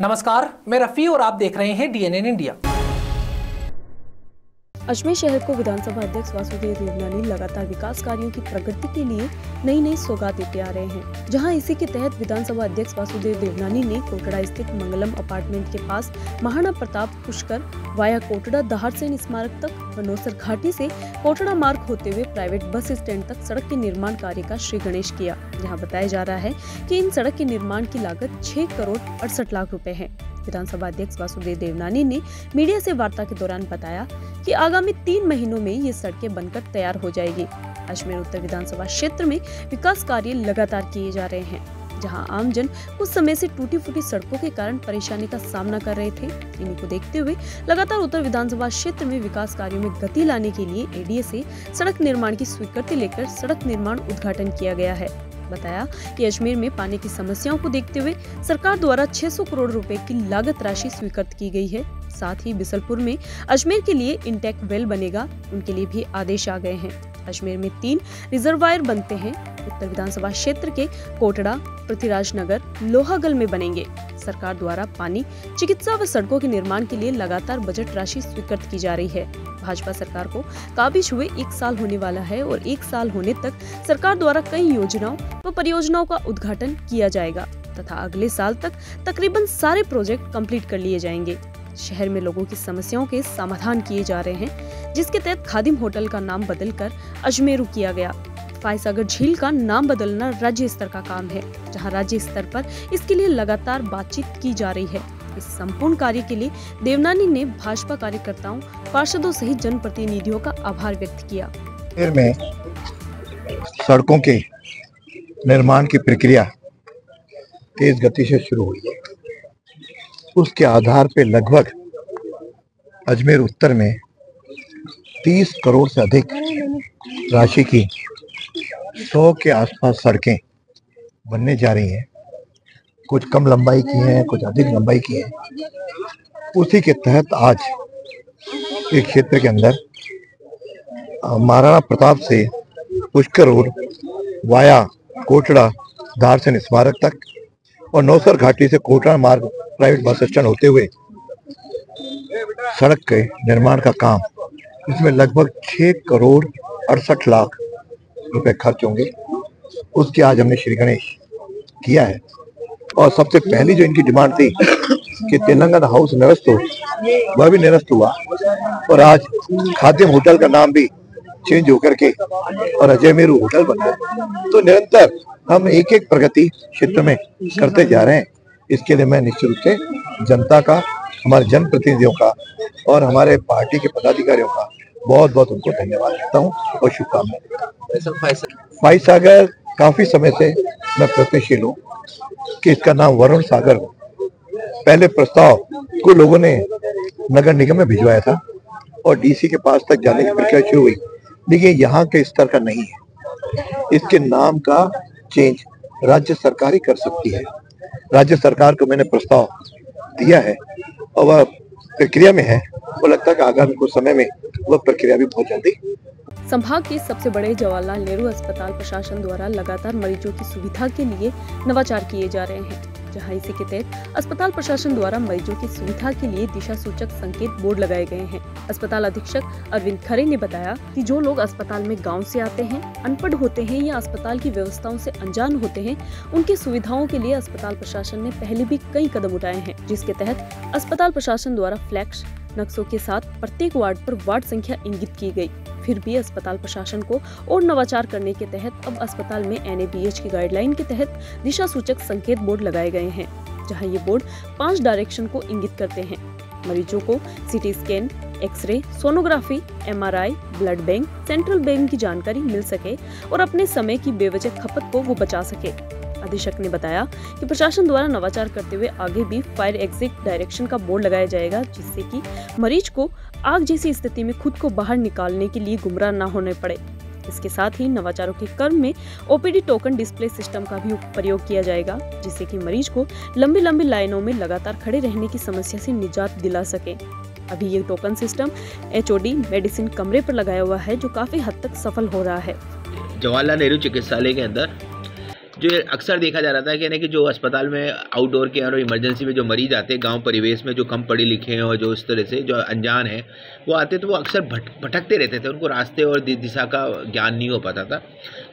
नमस्कार मैं रफी और आप देख रहे हैं डीएनएन इंडिया अजमेर शहर को विधानसभा अध्यक्ष वासुदेव देवनानी लगातार विकास कार्यों की प्रगति के लिए नई नई सौगात देते आ रहे हैं, जहाँ इसी के तहत विधानसभा अध्यक्ष वासुदेव देवनानी ने कोटड़ा स्थित मंगलम अपार्टमेंट के पास महाराणा प्रताप पुष्कर वाया कोटड़ा दहाड़ स्मारक तक, मनोसर घाटी से कोटड़ा मार्ग होते हुए प्राइवेट बस स्टैंड तक सड़क के निर्माण कार्य का श्री गणेश किया, जहाँ बताया जा रहा है की इन सड़क के निर्माण की लागत छह करोड़ अड़सठ लाख रूपए है। विधानसभा अध्यक्ष वासुदेव देवनानी ने मीडिया से वार्ता के दौरान बताया कि आगामी तीन महीनों में ये सड़कें बनकर तैयार हो जाएगी। अजमेर उत्तर विधानसभा क्षेत्र में विकास कार्य लगातार किए जा रहे हैं, जहाँ आमजन कुछ समय से टूटी फूटी सड़कों के कारण परेशानी का सामना कर रहे थे। इन्हीं को देखते हुए लगातार उत्तर विधानसभा क्षेत्र में विकास कार्यों में गति लाने के लिए एडीए से सड़क निर्माण की स्वीकृति लेकर सड़क निर्माण उद्घाटन किया गया है। बताया कि अजमेर में पानी की समस्याओं को देखते हुए सरकार द्वारा 600 करोड़ रुपए की लागत राशि स्वीकृत की गई है। साथ ही बिसलपुर में अजमेर के लिए इंटेक वेल बनेगा, उनके लिए भी आदेश आ गए हैं। अजमेर में तीन रिजर्वायर बनते हैं। उत्तर विधानसभा क्षेत्र के कोटड़ा पृथ्वीराज नगर लोहागल में बनेंगे। सरकार द्वारा पानी, चिकित्सा व सड़कों के निर्माण के लिए लगातार बजट राशि स्वीकृत की जा रही है। भाजपा सरकार को काबिज हुए एक साल होने वाला है और एक साल होने तक सरकार द्वारा कई योजनाओं व परियोजनाओं का उद्घाटन किया जाएगा तथा अगले साल तक तकरीबन सारे प्रोजेक्ट कंप्लीट कर लिए जाएँगे। शहर में लोगों की समस्याओं के समाधान किए जा रहे हैं, जिसके तहत खादिम होटल का नाम बदलकर अजमेरू किया गया। फायसागर झील का नाम बदलना राज्य स्तर का काम है, जहाँ राज्य स्तर पर इसके लिए लगातार बातचीत की जा रही है। इस संपूर्ण कार्य के लिए देवनानी ने भाजपा कार्यकर्ताओं, पार्षदों सहित जनप्रतिनिधियों का आभार व्यक्त किया। में सड़कों के निर्माण की प्रक्रिया तेज गति से शुरू हुई है। उसके आधार पे लगभग अजमेर उत्तर में 30 करोड़ से अधिक राशि की 100 के आसपास सड़कें बनने जा रही हैं। कुछ कम लंबाई की हैं, कुछ अधिक लंबाई की हैं। उसी के तहत आज एक क्षेत्र के अंदर महाराणा प्रताप से पुष्कर रोड वाया कोटड़ा दारसन स्मारक तक और नौसर घाटी से कोटड़ा मार्ग प्राइवेट बस स्टैंड होते हुए सड़क के निर्माण का काम इसमें लगभग छह करोड़ अड़सठ लाख रुपए खर्च होंगे, उसकी आज हमने श्री गणेश किया है। और सबसे पहली जो इनकी डिमांड थी कि तेलंगाना हाउस निरस्त हो, वह भी निरस्त हुआ। और आज खाद्य होटल का नाम भी चेंज होकर के और अजय मेरू होटल बना तो निरंतर हम एक एक प्रगति क्षेत्र में करते जा रहे हैं। इसके लिए मैं निश्चित रूप से जनता का हमारे जनप्रतिनिधियों का और हमारे पार्टी के पदाधिकारियों का बहुत बहुत उनको धन्यवाद देता हूँ और शुभकामनाएँ फाइव सागर काफ़ी समय से मैं प्रत्यक्षील हूँ कि इसका नाम वरुण सागर हो। पहले प्रस्ताव को लोगों ने नगर निगम में भिजवाया था और डीसी के पास तक जाने की प्रक्रिया शुरू हुई। लेकिन यहाँ के स्तर का नहीं है। इसके नाम का चेंज राज्य सरकार ही कर सकती है। राज्य सरकार को मैंने प्रस्ताव दिया है और वह प्रक्रिया में है। वो लगता है कि आगामी कुछ समय में वह प्रक्रिया भी बहुत जल्दी संभाग के सबसे बड़े जवाहरलाल नेहरू अस्पताल प्रशासन द्वारा लगातार मरीजों की सुविधा के लिए नवाचार किए जा रहे हैं। जहाँ इसी के तहत अस्पताल प्रशासन द्वारा मरीजों की सुविधा के लिए दिशा सूचक संकेत बोर्ड लगाए गए हैं। अस्पताल अधीक्षक अरविंद खरे ने बताया कि जो लोग अस्पताल में गाँव से आते हैं, अनपढ़ होते हैं या अस्पताल की व्यवस्थाओं से अनजान होते हैं, उनकी सुविधाओं के लिए अस्पताल प्रशासन ने पहले भी कई कदम उठाए हैं, जिसके तहत अस्पताल प्रशासन द्वारा फ्लैक्स नक्शों के साथ प्रत्येक वार्ड पर वार्ड संख्या इंगित की गई। फिर भी अस्पताल प्रशासन को और नवाचार करने के तहत अब अस्पताल में एनएबीएच की गाइडलाइन के तहत दिशा सूचक संकेत बोर्ड लगाए गए हैं जहाँ ये बोर्ड पाँच डायरेक्शन को इंगित करते हैं। मरीजों को CT scan X ray sonography MRI, blood bank central bank की जानकारी मिल सके और अपने समय की बेवजह खपत को वो बचा सके। अधीक्षक ने बताया कि प्रशासन द्वारा नवाचार करते हुए आगे भी फायर एग्जिट डायरेक्शन का बोर्ड लगाया जाएगा, जिससे कि मरीज़ को आग जैसी स्थिति में खुद को बाहर निकालने के लिए गुमराह न होने पड़े। इसके साथ ही नवाचारों के क्रम में ओपीडी टोकन डिस्प्ले सिस्टम का भी प्रयोग किया जाएगा, जिससे कि मरीज़ को लंबी लंबी लाइनों में लगातार खड़े रहने की समस्या से निजात दिला सके। अभी ये टोकन सिस्टम एचओडी मेडिसिन कमरे पर लगाया हुआ है, जो काफ़ी हद तक सफल हो रहा है। जवाहरलाल नेहरू चिकित्सालय के अंदर जो अक्सर देखा जा रहा था कि यानी कि जो अस्पताल में आउटडोर के और इमरजेंसी में जो मरीज़ आते हैं, गाँव परिवेश में जो कम पढ़े लिखे हैं और जो इस तरह से जो अनजान है, वो आते तो वो अक्सर भट भटकते रहते थे, उनको रास्ते और दिशा का ज्ञान नहीं हो पाता था।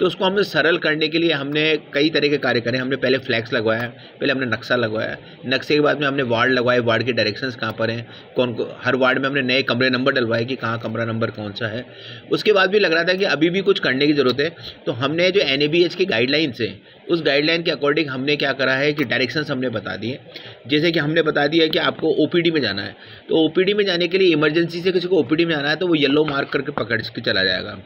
तो उसको हमने सरल करने के लिए हमने कई तरह के कार्य करे हमने पहले फ्लैक्स लगवाया पहले हमने नक्शा लगवाया नक्शे के बाद में हमने वार्ड लगवाए वार्ड के डायरेक्शंस कहाँ पर हैं, कौन हर वार्ड में हमने नए कमरे नंबर डलवाए कि कहाँ कमरा नंबर कौन सा है। उसके बाद भी लग रहा था कि अभी भी कुछ करने की ज़रूरत है। तो हमने जो एनएबीएच की गाइडलाइंस है, उस गाइडलाइन के अकॉर्डिंग हमने क्या करा है कि डायरेक्शंस हमने बता दिए। जैसे कि हमने बता दिया कि आपको ओपीडी में जाना है। तो ओपीडी में जाने के लिए इमरजेंसी से किसी को ओपीडी में आना है तो वो येलो मार्क करके पकड़ के चला जाएगा।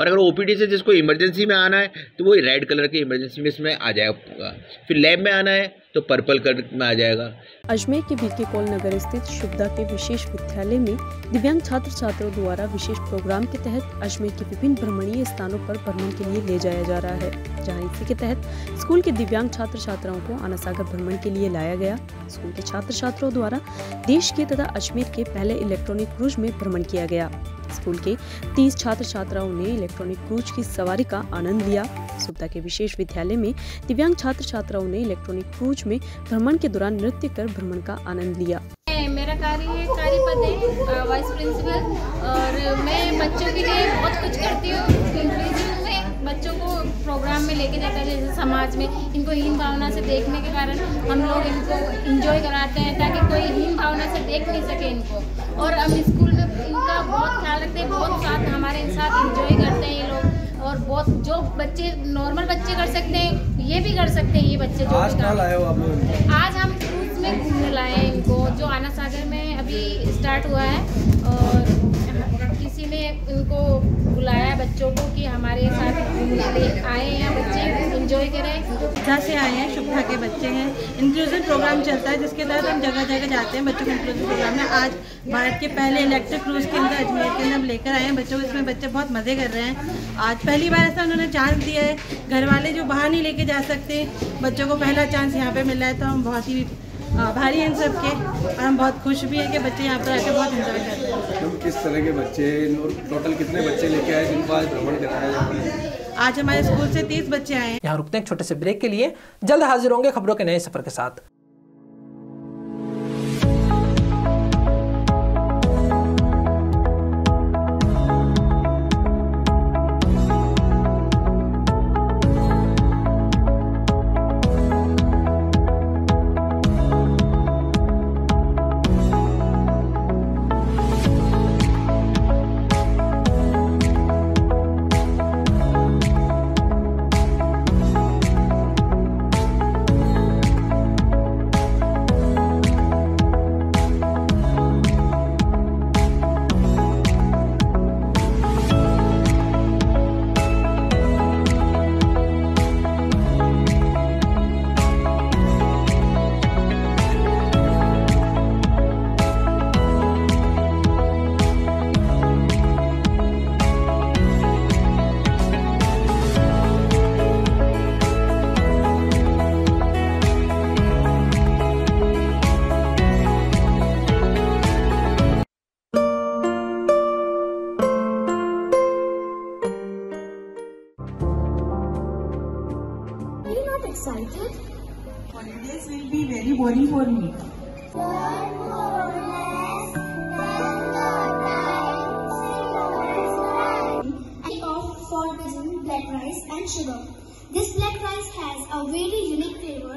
और अगर ओपीडी से जिसको इमरजेंसी में आना है तो वो रेड कलर के इमरजेंसी में इसमें आ जाएगा फिर लैब में आना है तो पर्पल कलर में आ जाएगा। अजमेर के बीके कौल नगर स्थित शुभदा के विशेष विद्यालय में दिव्यांग छात्र छात्रों द्वारा विशेष प्रोग्राम के तहत अजमेर के विभिन्न भ्रमणीय स्थानों पर भ्रमण के लिए ले जाया जा रहा है, जहाँ इसी के तहत स्कूल के दिव्यांग छात्र छात्राओं को आना सागर भ्रमण के लिए लाया गया। स्कूल के छात्र छात्राओं द्वारा देश के तथा अजमेर के पहले इलेक्ट्रॉनिक क्रूज में भ्रमण किया गया। स्कूल के 30 छात्र छात्राओं ने इलेक्ट्रॉनिक क्रूज की सवारी का आनंद लिया। सुबदा के विशेष विद्यालय में दिव्यांग छात्र छात्राओं ने इलेक्ट्रॉनिक क्रूज में भ्रमण के दौरान नृत्य कर भ्रमण का आनंद लिया। मेरा कार्य है कार्य पद है वाइस प्रिंसिपल और मैं बच्चों के लिए बहुत कुछ करती हूँ। बच्चों को प्रोग्राम में लेके जाता है, जैसे समाज में, इनको हीन भावना से देखने के कारण हम लोग इनको इंजॉय कराते हैं, ताकि कोई हीन भावना से देख नहीं सके इनको। और हम स्कूल में इनका बहुत ख्याल रखते हैं, बहुत साथ हमारे साथ इंजॉय करते हैं ये लोग। और बहुत, जो बच्चे नॉर्मल बच्चे कर सकते हैं ये भी कर सकते हैं ये बच्चे जो आज भी लाए हो आप लोग? आज हम क्रूज में घूमने लाए हैं इनको जो आना सागर में अभी स्टार्ट हुआ है और किसी ने इनको बुलाया बच्चों को कि हमारे साथ घूमने आए हैं बच्चे इंजॉय करें। जहाँ से आए हैं, शुभा के बच्चे हैं। इंक्लूसिव प्रोग्राम चलता है, जिसके तहत हम जगह जगह जाते हैं बच्चों को इंक्लूसिव प्रोग्राम में। आज भारत के पहले इलेक्ट्रिक क्रूज के अंदर अजमेर के अंदर हम लेकर आए हैं बच्चों को, इसमें बच्चे बहुत मज़े कर रहे हैं। आज पहली बार ऐसा उन्होंने चांस दिया है। घर वाले जो बाहर नहीं लेके जा सकते, बच्चों को पहला चांस यहाँ पे मिला है तो हम बहुत ही आभारी हैं सबके सब के और हम बहुत खुश भी हैं कि बच्चे यहाँ पर आके बहुत इंजॉय करते हैं। तुम किस तरह के बच्चे और टोटल कितने बच्चे लेके आए जिनको आज भ्रमण कराया है? आज हमारे स्कूल से तीस बच्चे आए हैं। यहाँ रुकते हैं छोटे से ब्रेक के लिए। जल्द हाजिर होंगे खबरों के नए सफ़र के साथ। Sugar. This black rice has a very unique flavor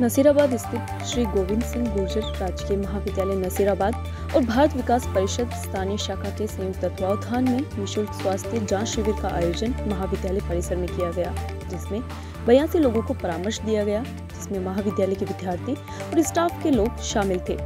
Nasirabad स्थित श्री गोविंद सिंह गुर्जर राजकीय महाविद्यालय नसीराबाद और भारत विकास परिषद स्थानीय शाखा के संयुक्त तत्वावधान में निःशुल्क स्वास्थ्य जाँच शिविर का आयोजन महाविद्यालय परिसर में किया गया, जिसमें बयासी लोगों को परामर्श दिया गया, जिसमें महाविद्यालय के विद्यार्थी और स्टाफ के लोग शामिल थे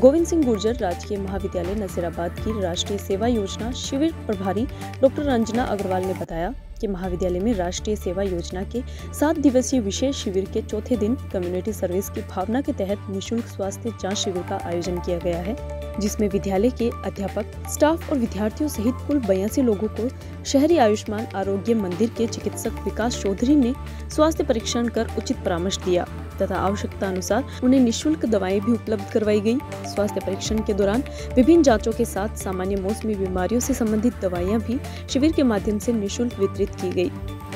गोविंद सिंह गुर्जर राजकीय महाविद्यालय नसीराबाद की राष्ट्रीय सेवा योजना शिविर प्रभारी डॉक्टर रंजना अग्रवाल ने बताया कि महाविद्यालय में राष्ट्रीय सेवा योजना के सात दिवसीय विशेष शिविर के चौथे दिन कम्युनिटी सर्विस की भावना के तहत निशुल्क स्वास्थ्य जाँच शिविर का आयोजन किया गया है, जिसमें विद्यालय के अध्यापक स्टाफ और विद्यार्थियों सहित कुल बयासी लोगों को शहरी आयुष्मान आरोग्य मंदिर के चिकित्सक विकास चौधरी ने स्वास्थ्य परीक्षण कर उचित परामर्श दिया। तथा आवश्यकता अनुसार उन्हें निःशुल्क दवाएँ भी उपलब्ध करवाई गई। स्वास्थ्य परीक्षण के दौरान विभिन्न जांचों के साथ सामान्य मौसमी बीमारियों से संबंधित दवाइयाँ भी शिविर के माध्यम से निशुल्क वितरित की गई।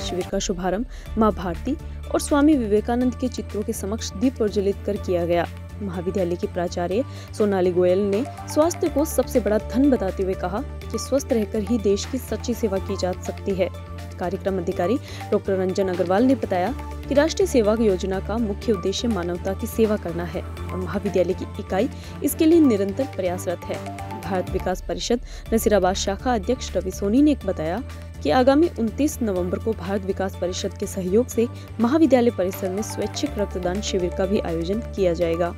शिविर का शुभारंभ माँ भारती और स्वामी विवेकानंद के चित्रों के समक्ष दीप प्रज्वलित कर किया गया। महाविद्यालय की प्राचार्य सोनाली गोयल ने स्वास्थ्य को सबसे बड़ा धन बताते हुए कहा कि स्वस्थ रहकर ही देश की सच्ची सेवा की जा सकती है। कार्यक्रम अधिकारी डॉक्टर रंजन अग्रवाल ने बताया कि राष्ट्रीय सेवा योजना का मुख्य उद्देश्य मानवता की सेवा करना है और महाविद्यालय की इकाई इसके लिए निरंतर प्रयासरत है। भारत विकास परिषद नसीराबाद शाखा अध्यक्ष रवि सोनी ने बताया कि आगामी 29 नवंबर को भारत विकास परिषद के सहयोग से महाविद्यालय परिसर में स्वैच्छिक रक्तदान शिविर का भी आयोजन किया जाएगा।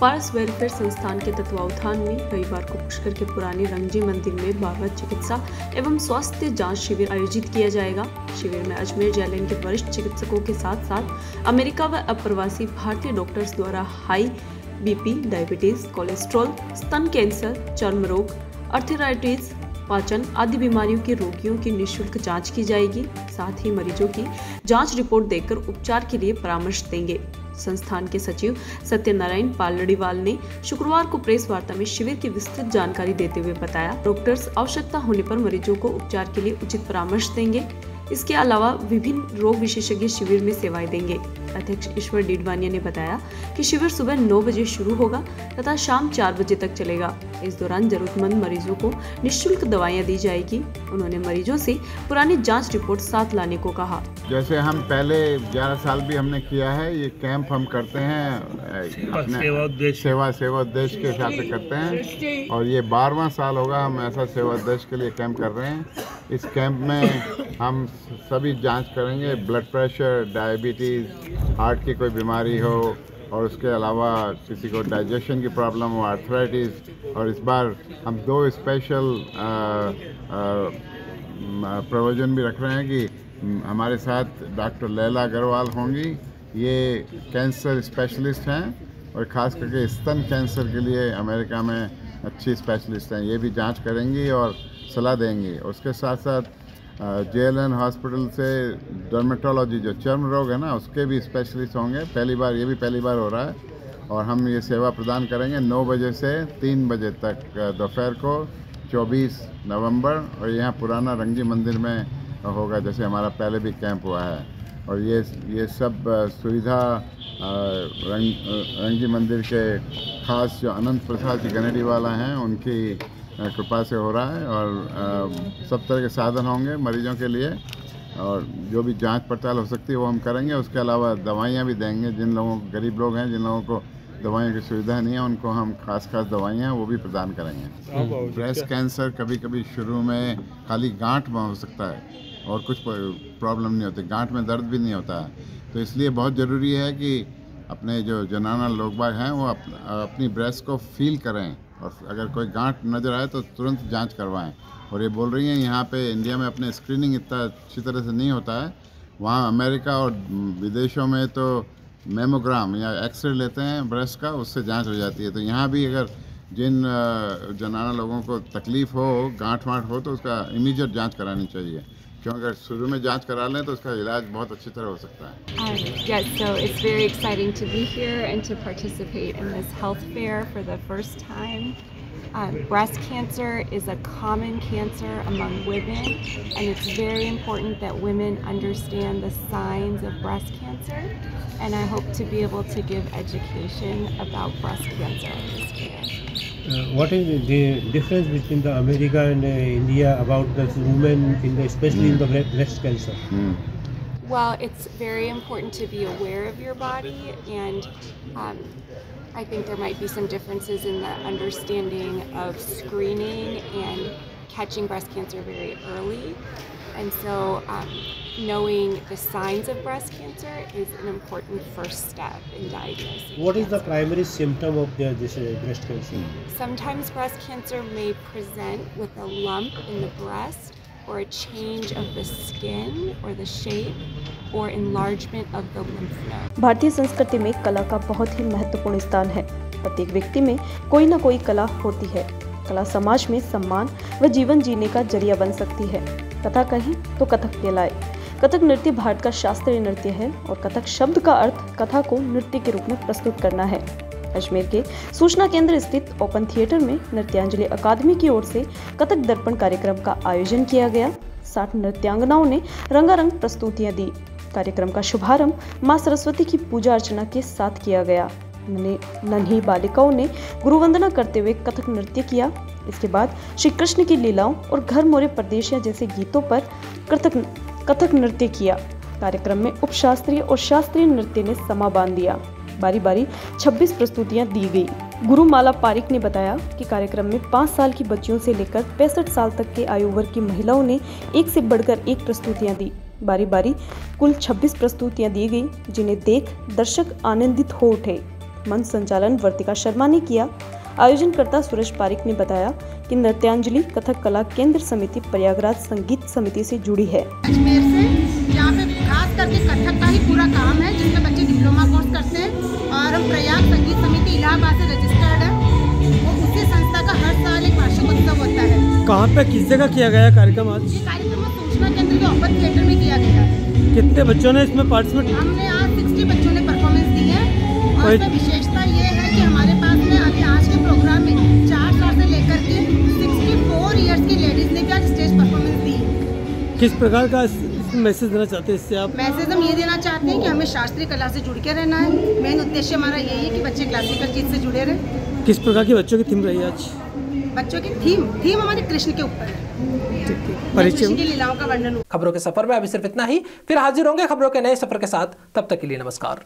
पारस वेलफेयर संस्थान के तत्वावधान में रविवार को पुष्कर के पुराने रंगजी मंदिर में बाबा चिकित्सा एवं स्वास्थ्य जाँच शिविर आयोजित किया जाएगा। शिविर में अजमेर जैलिन के वरिष्ठ चिकित्सकों के साथ साथ अमेरिका व अप्रवासी भारतीय डॉक्टर्स द्वारा हाई बीपी, डायबिटीज़, कोलेस्ट्रॉल, स्तन कैंसर, चर्म रोग, अर्थराइटिस, पाचन आदि बीमारियों के रोगियों की निशुल्क जाँच की जाएगी। साथ ही मरीजों की जाँच रिपोर्ट देकर उपचार के लिए परामर्श देंगे। संस्थान के सचिव सत्यनारायण पालड़ीवाल ने शुक्रवार को प्रेस वार्ता में शिविर की विस्तृत जानकारी देते हुए बताया, डॉक्टर्स आवश्यकता होने पर मरीजों को उपचार के लिए उचित परामर्श देंगे। इसके अलावा विभिन्न रोग विशेषज्ञ शिविर में सेवाएँ देंगे। अध्यक्ष ईश्वर डीडवानिया ने बताया कि शिविर सुबह 9 बजे शुरू होगा तथा शाम 4 बजे तक चलेगा। इस दौरान जरूरतमंद मरीजों को निशुल्क दवाइयाँ दी जाएगी। उन्होंने मरीजों से पुरानी जाँच रिपोर्ट साथ लाने को कहा। जैसे हम पहले ग्यारह साल भी हमने किया है ये कैंप हम करते हैं अपने सेवा सेवा उद्देश्य के हिसाब से करते हैं। और ये बारहवा साल होगा हम ऐसा सेवा उद्देश्य के लिए कैंप कर रहे हैं। इस कैंप में हम सभी जाँच करेंगे ब्लड प्रेशर डायबिटीज़ हार्ट की कोई बीमारी हो और उसके अलावा किसी को डाइजेशन की प्रॉब्लम हो आर्थराइटिस और इस बार हम दो स्पेशल प्रोविज़न भी रख रहे हैं कि हमारे साथ डॉक्टर लैला अग्रवाल होंगी। ये कैंसर स्पेशलिस्ट हैं और ख़ास करके स्तन कैंसर के लिए अमेरिका में अच्छी स्पेशलिस्ट हैं। ये भी जाँच करेंगी और सलाह देंगी। उसके साथ साथ जे एल एन हॉस्पिटल से डर्मेटोलॉजी जो चर्म रोग है ना, उसके भी स्पेशलिस्ट होंगे। पहली बार, ये भी पहली बार हो रहा है। और हम ये सेवा प्रदान करेंगे 9 बजे से 3 बजे तक दोपहर को 24 नवंबर। और यहाँ पुराना रंगी मंदिर में होगा, जैसे हमारा पहले भी कैंप हुआ है। और ये ये सब सुविधा रंग रंगी मंदिर के खास जो अनंत प्रसाद जी गनेडी वाला हैं, उनकी कृपा से हो रहा है और सब तरह के साधन होंगे मरीजों के लिए और जो भी जाँच पड़ताल हो सकती है वो हम करेंगे। उसके अलावा दवाइयाँ भी देंगे। जिन लोगों को गरीब लोग हैं जिन लोगों को दवाइयों की सुविधा नहीं है उनको हम खास खास दवाइयाँ वो भी प्रदान करेंगे। ब्रेस्ट कैंसर कभी कभी शुरू में खाली गांठ में हो सकता है और कुछ प्रॉब्लम नहीं होती। गांठ में दर्द भी नहीं होता है। तो इसलिए बहुत ज़रूरी है कि अपने जो जनाना लोग बाग हैं वो अप, अपनी ब्रेस्ट को फील करें। और अगर कोई गांठ नज़र आए तो तुरंत जाँच करवाएँ। और ये बोल रही हैं, यहाँ पे इंडिया में अपने स्क्रीनिंग इतना अच्छी तरह से नहीं होता है। वहाँ अमेरिका और विदेशों में तो मेमोग्राम या एक्सरे लेते हैं ब्रेस्ट का, उससे जाँच हो जाती है। तो यहाँ भी अगर जिन जनाना लोगों को तकलीफ़ हो गांठ वाँठ हो तो उसका इमीजिएट जाँच करानी चाहिए। क्योंकि अगर शुरू में जांच करा लें तो उसका इलाज बहुत अच्छी तरह हो सकता है Um, yes, so it's very exciting to be here and to participate in this health fair for the first time. Uh, breast cancer is a common cancer among women, and it's very important that women understand the signs of breast cancer. And I hope to be able to give education about breast cancer this year. Uh, what is the difference between the America and uh, India about the women, in the, especially in the breast cancer? Well, it's very important to be aware of your body, and um, I think there might be some differences in the understanding of screening and catching breast cancer very early. And so, um, knowing the signs of breast cancer is an important first step in diagnosing. What is the primary symptom of the, this uh, breast cancer? Sometimes breast cancer may present with a lump in the breast, or a change of the skin or the shape, or enlargement of the lymph node. भारतीय संस्कृति में कला का बहुत ही महत्वपूर्ण स्थान है प्रत्येक व्यक्ति में कोई ना कोई कला होती है कला समाज में सम्मान व जीवन जीने का ज़रिया बन सकती है। कथा कहें तो कथक कहलाए कथक नृत्य भारत का शास्त्रीय नृत्य है और कथक शब्द का अर्थ कथा को नृत्य के रूप में प्रस्तुत करना है। अजमेर के सूचना केंद्र स्थित ओपन थिएटर में नृत्यांजलि अकादमी की ओर से कथक दर्पण कार्यक्रम का आयोजन किया गया। साठ नृत्यांगनाओं ने रंगारंग प्रस्तुतियाँ दी। कार्यक्रम का शुभारंभ माँ सरस्वती की पूजा अर्चना के साथ किया गया। नन्ही बालिकाओं ने गुरु वंदना करते हुए कथक नृत्य किया। इसके बाद श्री कृष्ण की लीलाओं और घर मोरे प्रदेशिया जैसे गीतों पर कथक कथक नृत्य किया। कार्यक्रम में उपशास्त्रीय और शास्त्रीय नृत्य ने समा बाँध दिया। बारी बारी 26 प्रस्तुतियाँ दी गई। गुरु माला पारिक ने बताया कि कार्यक्रम में पाँच साल की बच्चियों से लेकर पैंसठ साल तक के आयु वर्ग की महिलाओं ने एक से बढ़कर एक प्रस्तुतियाँ दी। बारी बारी कुल 26 प्रस्तुतियाँ दी गई, जिन्हें देख दर्शक आनंदित हो उठे। मंच संचालन वर्तिका शर्मा ने किया। आयोजनकर्ता सुरेश पारिक ने बताया कि नृत्यांजलि कथक कला केंद्र समिति प्रयागराज संगीत समिति से जुड़ी है। अजमेर से यहाँ पे खास करके कथक का ही पूरा काम है जिसमें बच्चे डिप्लोमा कोर्स करते हैं और हम प्रयाग संगीत समिति इलाहाबाद से रजिस्टर्ड है। और उसी संस्था का हर साल एक वार्षिक उत्सव होता है। कहाँ पे किस जगह किया गया कार्यक्रम आज? ये कार्यक्रम सूचना केंद्र के ओपन थिएटर में किया गया। कितने बच्चों ने इसमें पार्टिसिपेट हमने आज और विशेषता ये है कि हमारे पास में अभी आज के प्रोग्राम में चार साल से लेकर के सिक्सटी फोर ईयर्स की लेडीज़ ने आज स्टेज परफॉर्मेंस दी। किस प्रकार का मैसेज देना चाहते हैं इससे आप? मैसेज हम ये देना चाहते हैं कि हमें शास्त्रीय कला से जुड़ के रहना है। मेन उद्देश्य हमारा यही है कि बच्चे क्लासिकल चीज़ से जुड़े रहें। किस प्रकार की बच्चों की थीम रही आज? बच्चों की थीम थीम हमारी कृष्ण के ऊपर है। परिचय कृष्ण की लीलाओं का वर्णन खबरों के सफ़र में अभी सिर्फ़ इतना ही फिर हाजिर होंगे खबरों के नए सफ़र के साथ। तब तक के लिए नमस्कार।